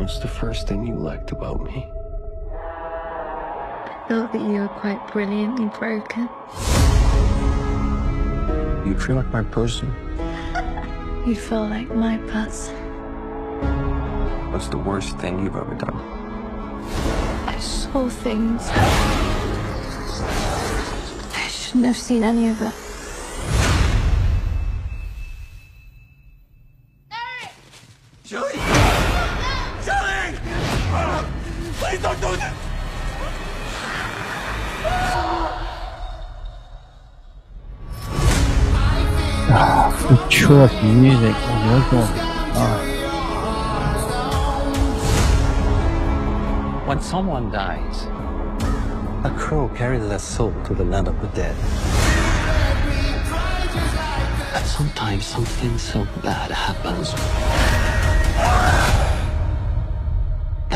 What's the first thing you liked about me? I thought that you were quite brilliantly broken. You feel like my person? You feel like my person. What's the worst thing you've ever done? I saw things. I shouldn't have seen any of it. Please don't do this! Futuristic music. Oh, When someone dies, A crow carries their soul to the land of the dead. and sometimes something so bad happens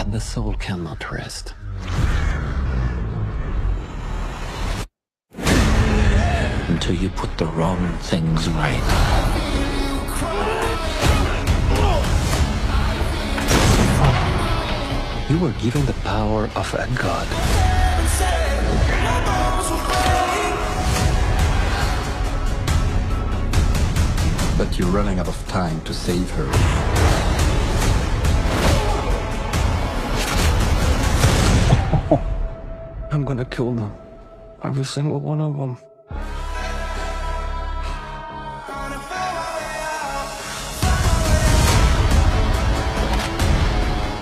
that the soul cannot rest. Until you put the wrong things right. You were given the power of a god. But you're running out of time to save her. I'm gonna kill them. Every single one of them.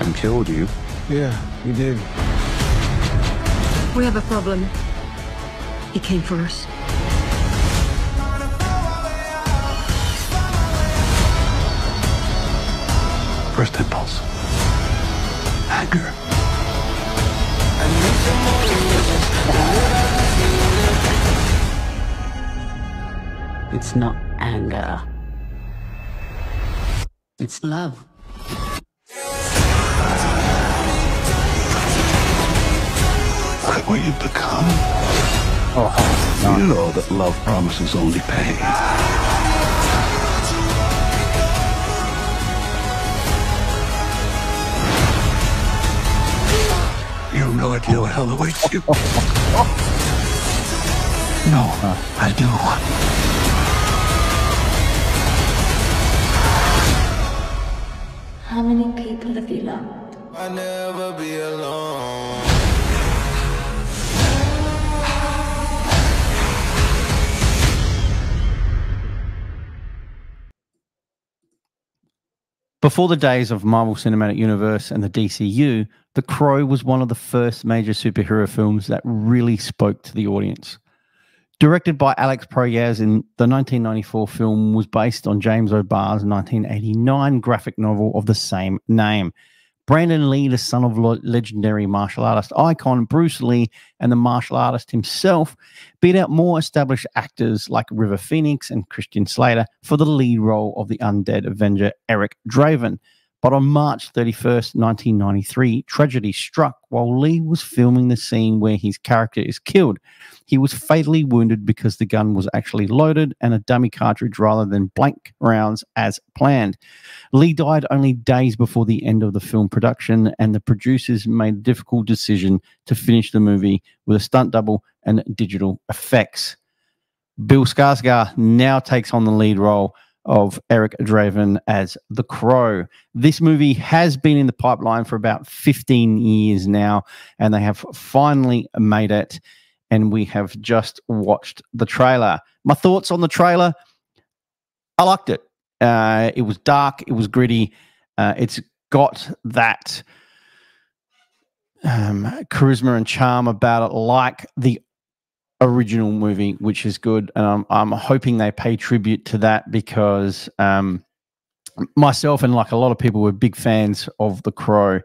And killed you. Yeah, you did. We have a problem. He came for us. First impulse. Anger. It's not anger. It's love. Look at what you've become. oh, You know that love promises only pain. You have no idea what hell awaits you. No, I do. How many people have you loved? I'll never be alone. Before the days of Marvel Cinematic Universe and the DCU, The Crow was one of the first major superhero films that really spoke to the audience. Directed by Alex Proyas in the 1994 film was based on James O'Barr's 1989 graphic novel of the same name. Brandon Lee, the son of legendary martial artist icon Bruce Lee and the martial artist himself, beat out more established actors like River Phoenix and Christian Slater for the lead role of the undead Avenger Eric Draven. But on March 31st, 1993, tragedy struck while Lee was filming the scene where his character is killed. He was fatally wounded because the gun was actually loaded and a dummy cartridge rather than blank rounds as planned. Lee died only days before the end of the film production, and the producers made a difficult decision to finish the movie with a stunt double and digital effects. Bill Skarsgård now takes on the lead role of Eric Draven as the Crow. This movie has been in the pipeline for about 15 years now, and they have finally made it. And we have just watched the trailer. My thoughts on the trailer I liked it. Uh, it was dark, it was gritty, uh, it's got that um, charisma and charm about it, like the original movie, which is good. And I'm, I'm hoping they pay tribute to that because um, myself and like a lot of people were big fans of The Crow.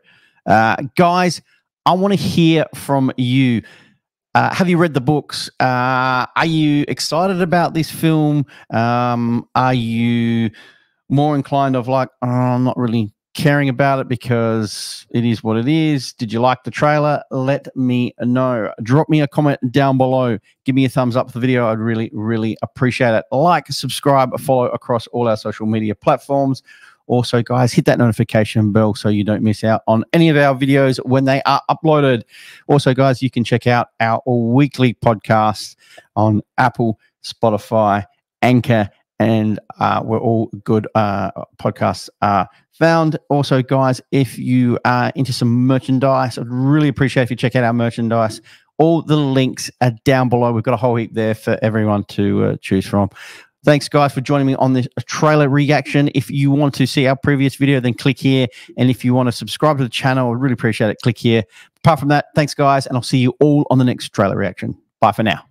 Uh, guys, I want to hear from you. Uh, have you read the books? Uh, are you excited about this film? Um, are you more inclined of like, oh, I'm not really caring about it because it is what it is. Did you like the trailer? Let me know. Drop me a comment down below. Give me a thumbs up for the video. I'd really, really appreciate it. Like, subscribe, follow across all our social media platforms. Also, guys, hit that notification bell so you don't miss out on any of our videos when they are uploaded. Also, guys, you can check out our weekly podcast on Apple, Spotify, Anchor, and uh, we're all good uh, podcasts are found. Also, guys, if you are into some merchandise, I'd really appreciate if you check out our merchandise. All the links are down below. We've got a whole heap there for everyone to uh, choose from. Thanks, guys, for joining me on this trailer reaction. If you want to see our previous video, then click here. And if you want to subscribe to the channel, I'd really appreciate it. Click here. Apart from that, thanks, guys, and I'll see you all on the next trailer reaction. Bye for now.